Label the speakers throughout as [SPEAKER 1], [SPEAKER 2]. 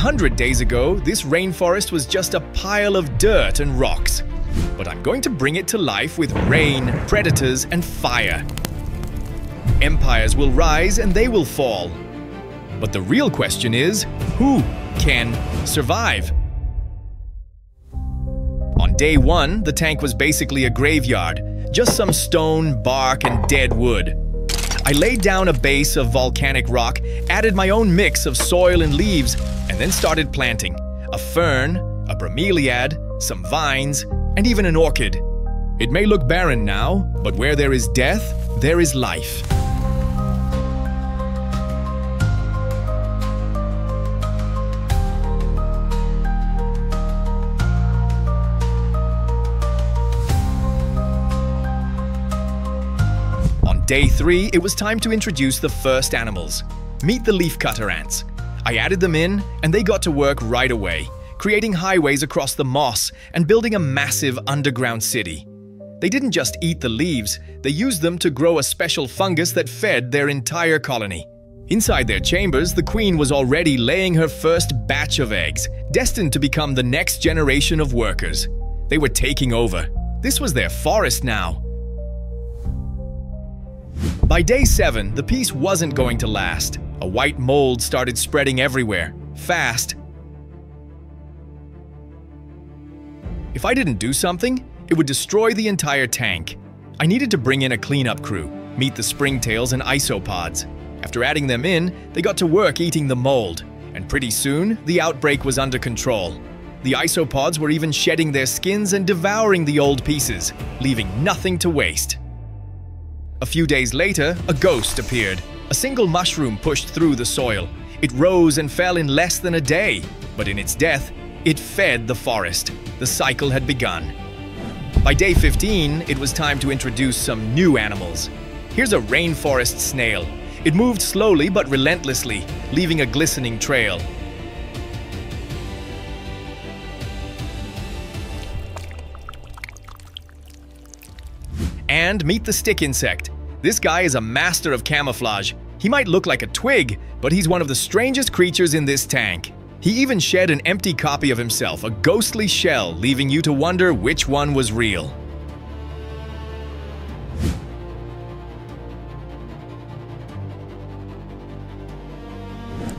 [SPEAKER 1] hundred days ago, this rainforest was just a pile of dirt and rocks. But I'm going to bring it to life with rain, predators, and fire. Empires will rise and they will fall. But the real question is, who can survive? On day one, the tank was basically a graveyard, just some stone, bark, and dead wood. I laid down a base of volcanic rock, added my own mix of soil and leaves, then started planting. A fern, a bromeliad, some vines, and even an orchid. It may look barren now, but where there is death, there is life. On day three, it was time to introduce the first animals. Meet the leafcutter ants. I added them in, and they got to work right away, creating highways across the moss and building a massive underground city. They didn't just eat the leaves, they used them to grow a special fungus that fed their entire colony. Inside their chambers, the queen was already laying her first batch of eggs, destined to become the next generation of workers. They were taking over. This was their forest now. By day 7, the peace wasn't going to last. A white mold started spreading everywhere, fast. If I didn't do something, it would destroy the entire tank. I needed to bring in a cleanup crew, meet the springtails and isopods. After adding them in, they got to work eating the mold, and pretty soon, the outbreak was under control. The isopods were even shedding their skins and devouring the old pieces, leaving nothing to waste. A few days later, a ghost appeared. A single mushroom pushed through the soil. It rose and fell in less than a day, but in its death, it fed the forest. The cycle had begun. By day 15, it was time to introduce some new animals. Here's a rainforest snail. It moved slowly but relentlessly, leaving a glistening trail. And meet the stick insect. This guy is a master of camouflage. He might look like a twig, but he's one of the strangest creatures in this tank. He even shed an empty copy of himself, a ghostly shell, leaving you to wonder which one was real.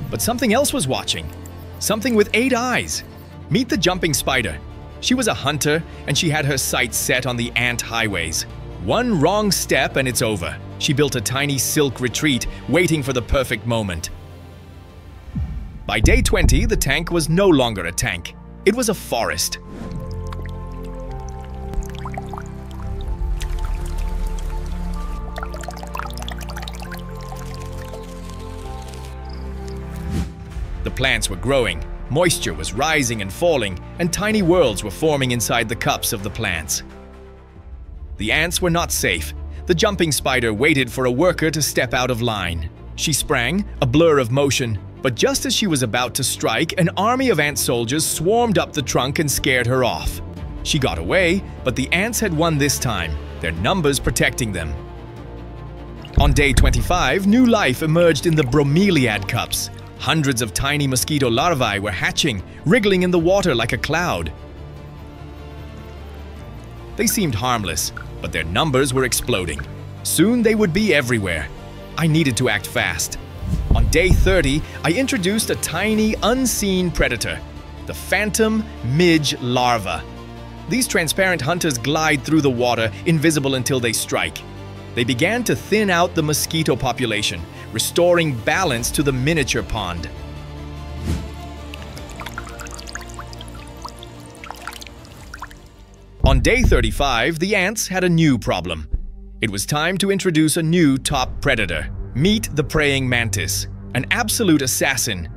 [SPEAKER 1] But something else was watching. Something with eight eyes. Meet the jumping spider. She was a hunter, and she had her sights set on the ant highways. One wrong step and it's over. She built a tiny silk retreat, waiting for the perfect moment. By day 20, the tank was no longer a tank. It was a forest. The plants were growing, moisture was rising and falling, and tiny worlds were forming inside the cups of the plants. The ants were not safe. The jumping spider waited for a worker to step out of line. She sprang, a blur of motion, but just as she was about to strike, an army of ant soldiers swarmed up the trunk and scared her off. She got away, but the ants had won this time, their numbers protecting them. On day 25, new life emerged in the bromeliad cups. Hundreds of tiny mosquito larvae were hatching, wriggling in the water like a cloud. They seemed harmless, but their numbers were exploding. Soon they would be everywhere. I needed to act fast. On day 30, I introduced a tiny, unseen predator, the phantom midge larva. These transparent hunters glide through the water, invisible until they strike. They began to thin out the mosquito population, restoring balance to the miniature pond. On day 35, the ants had a new problem. It was time to introduce a new top predator. Meet the praying mantis, an absolute assassin.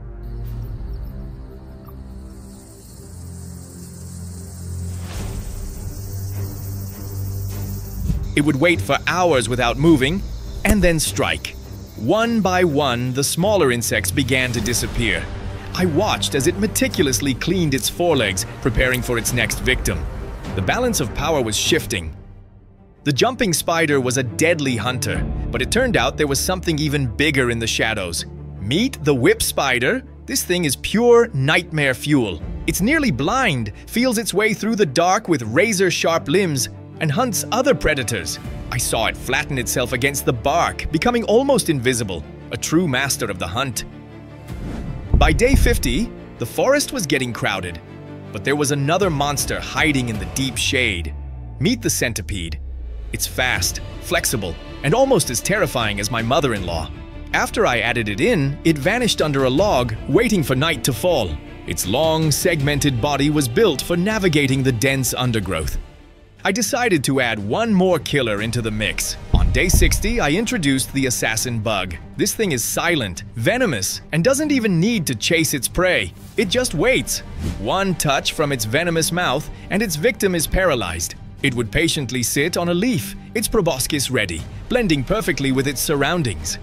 [SPEAKER 1] It would wait for hours without moving, and then strike. One by one, the smaller insects began to disappear. I watched as it meticulously cleaned its forelegs, preparing for its next victim. The balance of power was shifting. The jumping spider was a deadly hunter, but it turned out there was something even bigger in the shadows. Meet the whip spider, This thing is pure nightmare fuel. It's nearly blind, feels its way through the dark with razor-sharp limbs, and hunts other predators. I saw it flatten itself against the bark, becoming almost invisible, a true master of the hunt. By day 50, the forest was getting crowded, but there was another monster hiding in the deep shade. Meet the centipede. It's fast, flexible, and almost as terrifying as my mother-in-law. After I added it in, it vanished under a log, waiting for night to fall. Its long, segmented body was built for navigating the dense undergrowth. I decided to add one more killer into the mix. Day 60, I introduced the assassin bug. This thing is silent, venomous, and doesn't even need to chase its prey. It just waits. One touch from its venomous mouth, and its victim is paralyzed. It would patiently sit on a leaf, its proboscis ready, blending perfectly with its surroundings.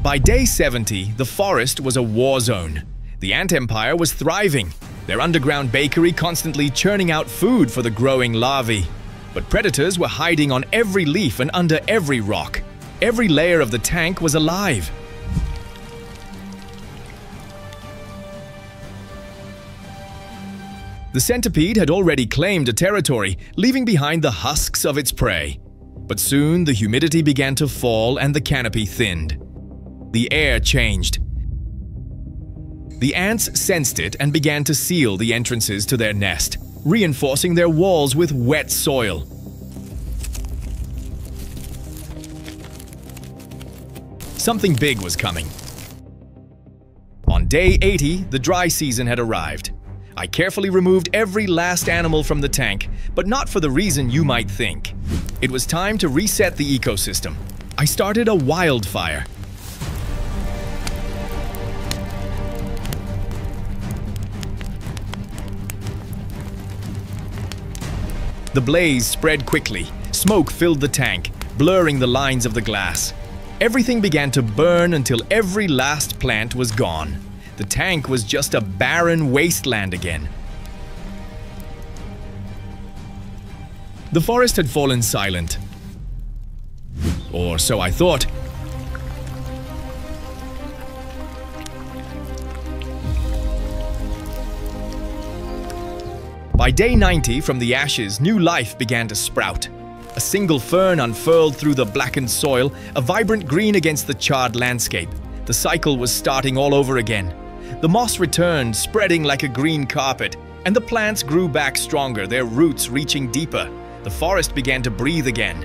[SPEAKER 1] By day 70, the forest was a war zone. The ant empire was thriving, their underground bakery constantly churning out food for the growing larvae. But predators were hiding on every leaf and under every rock. Every layer of the tank was alive. The centipede had already claimed a territory, leaving behind the husks of its prey. But soon the humidity began to fall and the canopy thinned. The air changed. The ants sensed it and began to seal the entrances to their nest, reinforcing their walls with wet soil. Something big was coming. On day 80, the dry season had arrived. I carefully removed every last animal from the tank, but not for the reason you might think. It was time to reset the ecosystem. I started a wildfire. The blaze spread quickly. Smoke filled the tank, blurring the lines of the glass. Everything began to burn until every last plant was gone. The tank was just a barren wasteland again. The forest had fallen silent. Or so I thought. By day 90, from the ashes, new life began to sprout. A single fern unfurled through the blackened soil, a vibrant green against the charred landscape. The cycle was starting all over again. The moss returned, spreading like a green carpet, and the plants grew back stronger, their roots reaching deeper. The forest began to breathe again.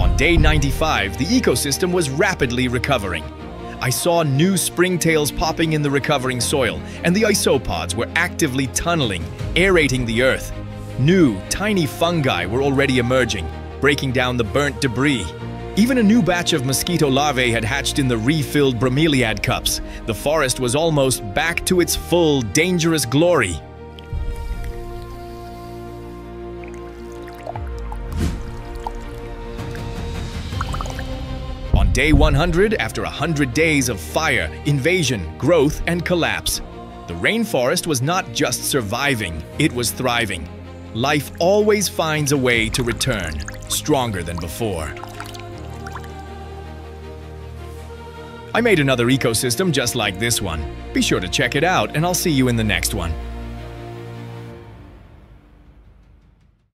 [SPEAKER 1] On day 95, the ecosystem was rapidly recovering. I saw new springtails popping in the recovering soil, and the isopods were actively tunneling, aerating the earth. New, tiny fungi were already emerging, breaking down the burnt debris. Even a new batch of mosquito larvae had hatched in the refilled bromeliad cups. The forest was almost back to its full, dangerous glory. Day 100, after 100 days of fire, invasion, growth, and collapse, the rainforest was not just surviving, it was thriving. Life always finds a way to return, stronger than before. I made another ecosystem just like this one. Be sure to check it out and I'll see you in the next one.